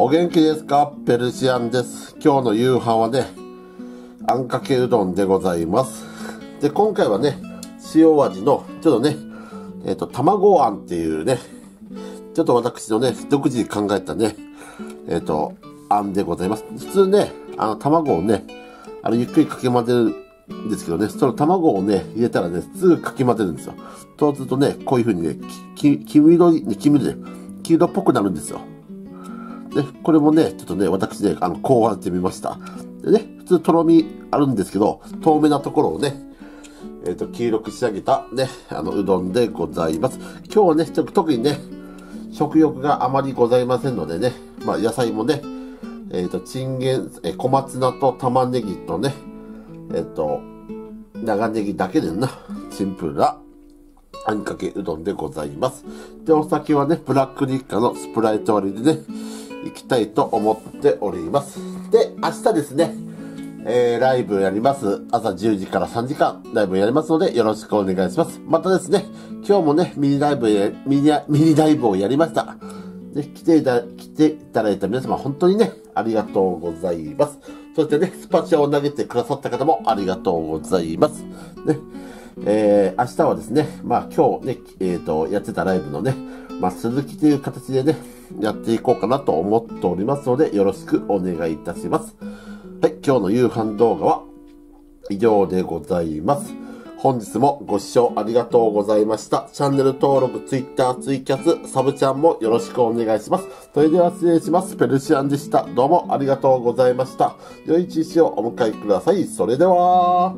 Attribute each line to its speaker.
Speaker 1: お元気ですか？ペルシアンです。今日の夕飯はね、あんかけうどんでございます。で、今回はね、塩味の、ちょっとね、えっ、と、卵あんっていうね、ちょっと私のね、独自に考えたね、えっ、と、あんでございます。普通ね、あの、卵をね、あの、ゆっくりかき混ぜるんですけどね、その卵をね、入れたらね、すぐかき混ぜるんですよ。そうするとね、こういう風にね、き、き黄色い、黄色で、黄色っぽくなるんですよ。で、これもね、ちょっとね、私ね、あの、考案してみました。でね、普通とろみあるんですけど、透明なところをね、えっ、と、黄色く仕上げたね、あの、うどんでございます。今日はね、ちょっと特にね、食欲があまりございませんのでね、まあ、野菜もね、えっ、と、チンゲン、えー小松菜と玉ねぎとね、えっ、と、長ネギだけでな、シンプルな、あんかけうどんでございます。で、お酒はね、ブラックリッカのスプライト割りでね、行きたいと思っております。で、明日ですね、えー、ライブやります。朝10時から3時間、ライブやりますので、よろしくお願いします。またですね、今日もね、ミニライブや、ミニ、ミニライブをやりました。で、来ていた、来ていただいた皆様、本当にね、ありがとうございます。そしてね、スパチャを投げてくださった方もありがとうございます。ね、えー、明日はですね、まあ今日ね、えっ、と、やってたライブのね、まあ続きという形でね、やっていこうかなと思っておりますので、よろしくお願いいたします。はい、今日の夕飯動画は以上でございます。本日もご視聴ありがとうございました。チャンネル登録、Twitter、ツイキャス、サブチャンもよろしくお願いします。それでは失礼します。ペルシアンでした。どうもありがとうございました。良い一日をお迎えください。それでは。